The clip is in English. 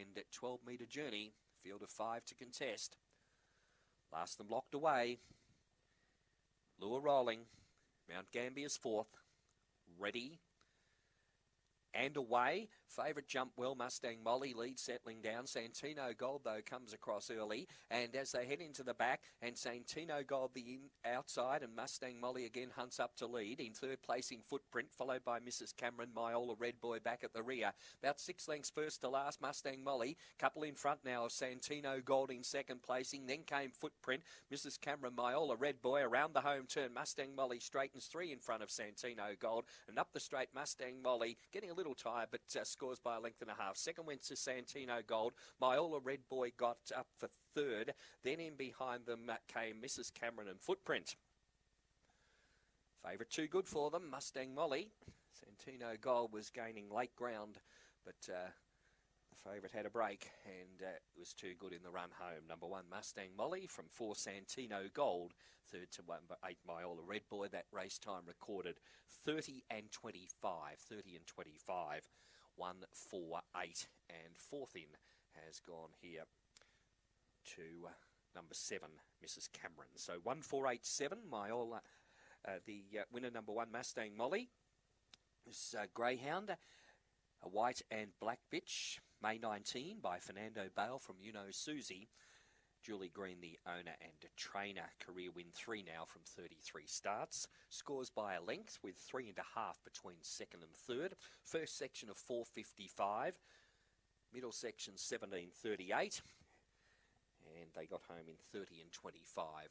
and at 12 metre journey, field of five to contest. Last them locked away. Lure rolling. Mount Gambier's fourth. Ready. And away. Favourite jump well. Mustang Molly lead settling down. Santino Gold, though, comes across early. And as they head into the back, and Santino Gold the in, outside, and Mustang Molly again hunts up to lead. In third placing footprint, followed by Mrs. Cameron, Myola Red Boy back at the rear. About six lengths first to last, Mustang Molly. Couple in front now of Santino Gold in second placing. Then came footprint, Mrs. Cameron, Myola Red Boy around the home turn. Mustang Molly straightens three in front of Santino Gold. And up the straight, Mustang Molly getting a little tired, but uh, scores by a length and a half. Second went to Santino Gold. Myola Red Boy got up for third. Then in behind them came Mrs. Cameron and Footprint. Favourite too good for them, Mustang Molly. Santino Gold was gaining late ground, but uh, favourite had a break and uh, was too good in the run home. Number one, Mustang Molly from four, Santino Gold. Third to one, eight, Myola Red Boy. That race time recorded 30 and 25. 30 and 25. One, four, eight, and fourth in has gone here to uh, number seven, Mrs. Cameron. So one, four, eight, seven, Myola. Uh, the uh, winner number one, Mustang Molly. This uh, Greyhound, a white and black bitch, May 19 by Fernando Bale from You Know Susie. Julie Green, the owner and trainer, career win three now from 33 starts. Scores by a length with three and a half between second and third. First section of 455, middle section 1738, and they got home in 30 and 25.